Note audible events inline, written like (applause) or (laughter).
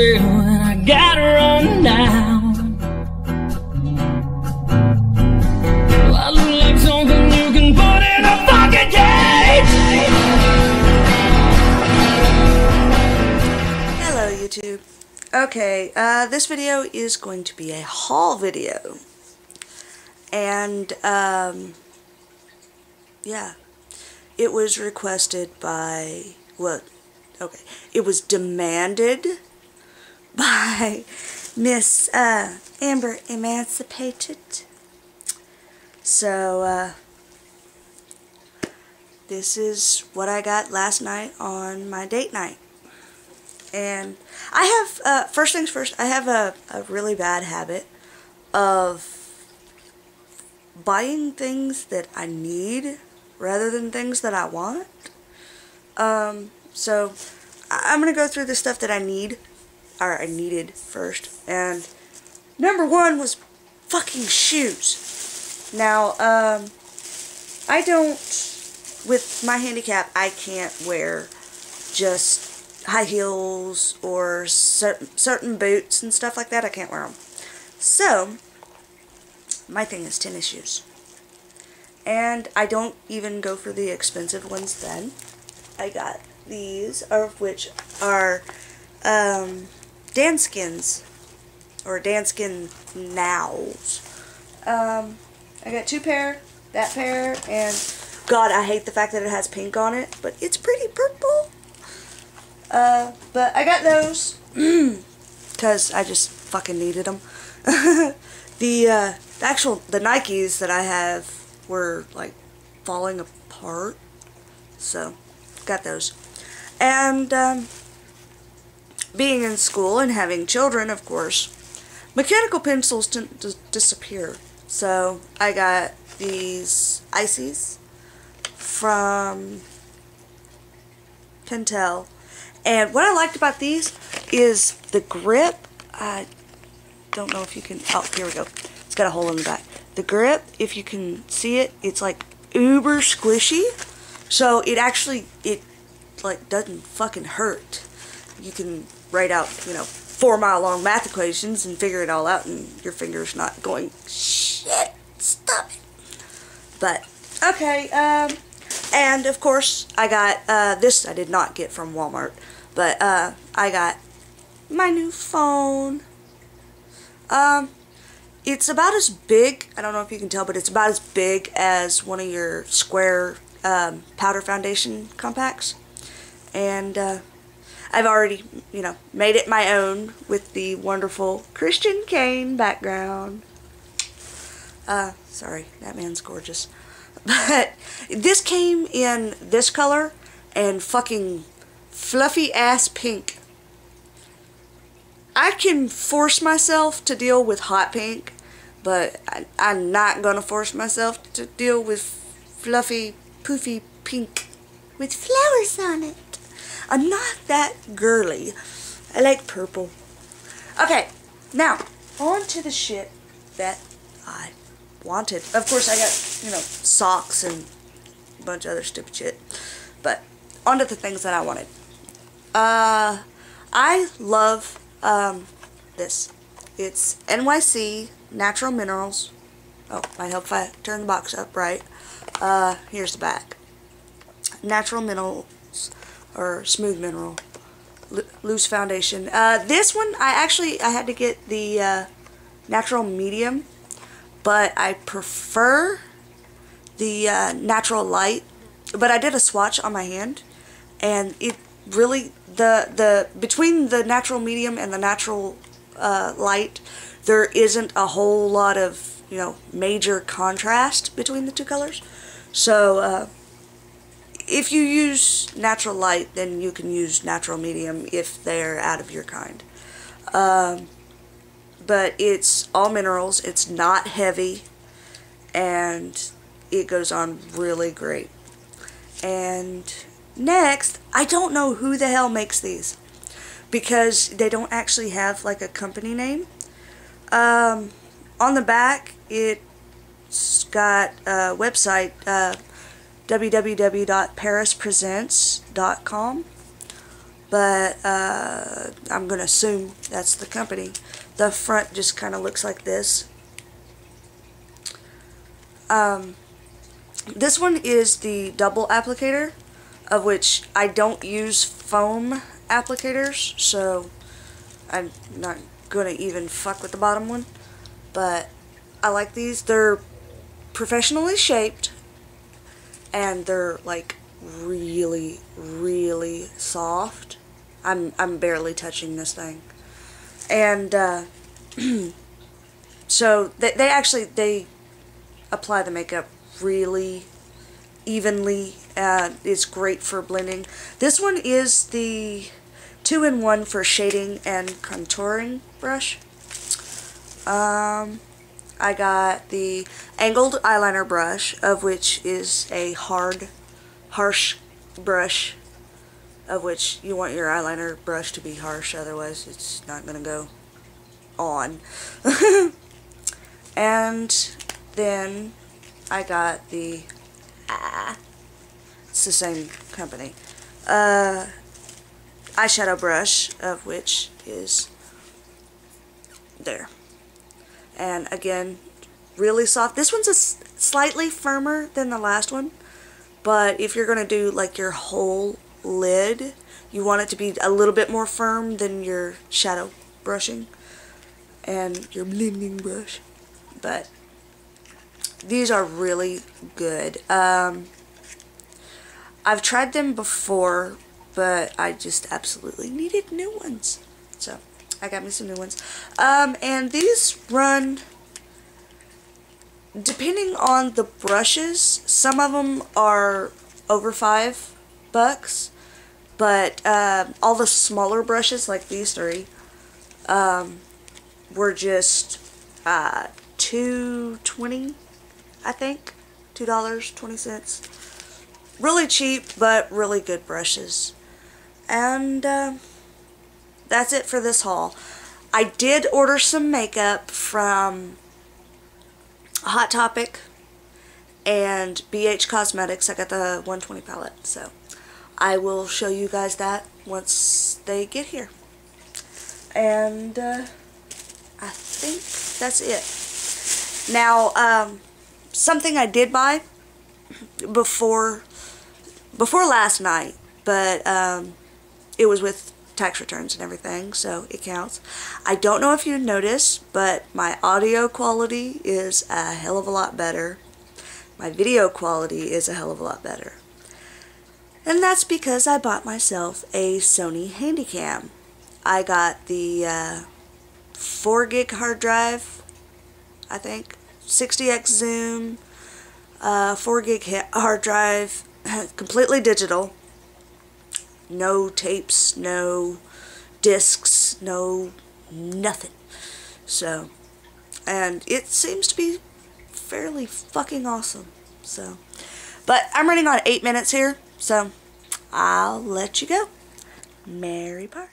got myself and I gotta run down. Well, I look like something you can put in a fucking cage. Hello YouTube. Okay, uh, this video is going to be a haul video. And, um, yeah. It was requested by, what, okay, it was demanded by Miss, uh, Amber Emancipated. So, uh, this is what I got last night on my date night. And I have, uh, first things first, I have a, a really bad habit of buying things that I need rather than things that I want. Um, so I'm going to go through the stuff that I need, I needed first. And number one was fucking shoes. Now, um, I don't, with my handicap, I can't wear just high heels or certain, certain boots and stuff like that. I can't wear them. So, my thing is tennis shoes. And I don't even go for the expensive ones then. I got these, of which are um, Danskins, or Danskin Nows. Um, I got two pair, that pair, and God, I hate the fact that it has pink on it, but it's pretty purple. Uh, but I got those (clears throat) because I just fucking needed them. (laughs) the uh, actual the Nikes that I have were like falling apart, so got those. And um, being in school and having children, of course, mechanical pencils to disappear. So I got these ices from Pentel. And what I liked about these is the grip. I don't know if you can, oh, here we go. It's got a hole in the back. The grip, if you can see it, it's like uber squishy. So it actually, it like doesn't fucking hurt. You can write out, you know, four mile long math equations and figure it all out and your finger's not going, shit, stop it. But, okay, um, and of course, I got, uh, this I did not get from Walmart, but, uh, I got my new phone. Um, it's about as big, I don't know if you can tell, but it's about as big as one of your square, um, powder foundation compacts. And, uh, I've already, you know, made it my own with the wonderful Christian Kane background. Uh, sorry, that man's gorgeous. (laughs) But this came in this color and fucking fluffy ass pink. I can force myself to deal with hot pink, but I, I'm not gonna force myself to deal with fluffy, poofy pink with flowers on it. I'm not that girly. I like purple. Okay, now, on to the shit that I wanted. Of course, I got, you know, socks and a bunch of other stupid shit. But, on to the things that I wanted. Uh, I love, um, this. It's NYC Natural Minerals. Oh, might help if I turn the box up right. Uh, here's the back. Natural Minerals, or Smooth Mineral, Loose Foundation. Uh, this one, I actually, I had to get the, uh, Natural Medium, but I prefer the, uh, Natural Light. But I did a swatch on my hand, and it really, the, the, between the Natural Medium and the Natural, uh, Light, there isn't a whole lot of, you know, major contrast between the two colors. So, uh, if you use natural light, then you can use natural medium if they're out of your kind. Um, but it's all minerals, it's not heavy, and it goes on really great. And next, I don't know who the hell makes these because they don't actually have like a company name. Um, on the back, it's got a website, uh, www.parispresents.com. but uh, I'm going to assume that's the company. The front just kind of looks like this. Um, this one is the double applicator, of which I don't use foam applicators, so I'm not going to even fuck with the bottom one. But I like these. They're professionally shaped, and they're like really, really soft. I'm, I'm barely touching this thing. And, uh, (clears throat) so they, they actually, they apply the makeup really evenly. Uh, it's great for blending. This one is the two-in-one for shading and contouring brush. Um, I got the angled eyeliner brush, of which is a hard, harsh brush, of which you want your eyeliner brush to be harsh, otherwise it's not going to go on. (laughs) and then I got the, ah, it's the same company, uh, eyeshadow brush, of which is there. And again, really soft. This one's a slightly firmer than the last one, but if you're going to do like your whole lid, you want it to be a little bit more firm than your shadow brushing and your blending brush. But these are really good. Um, I've tried them before, but I just absolutely needed new ones. So, I got me some new ones. Um, and these run, depending on the brushes, some of them are over five bucks, but uh, all the smaller brushes, like these three, um, were just uh, two twenty I think. $2.20. Really cheap, but really good brushes. And uh, that's it for this haul. I did order some makeup from Hot Topic and BH Cosmetics. I got the 120 palette, so I will show you guys that once they get here. And uh, I think that's it. Now, um, something I did buy before before last night, but um, it was with tax returns and everything, so it counts. I don't know if you noticed, but my audio quality is a hell of a lot better. My video quality is a hell of a lot better. And that's because I bought myself a Sony Handycam. I got the uh, 4 gig hard drive, I think, 60x zoom, uh, 4 gig hard drive, (laughs) completely digital, no tapes, no discs, no nothing. So, and it seems to be fairly fucking awesome. So, but I'm running on 8 minutes here, so I'll let you go. Merry part.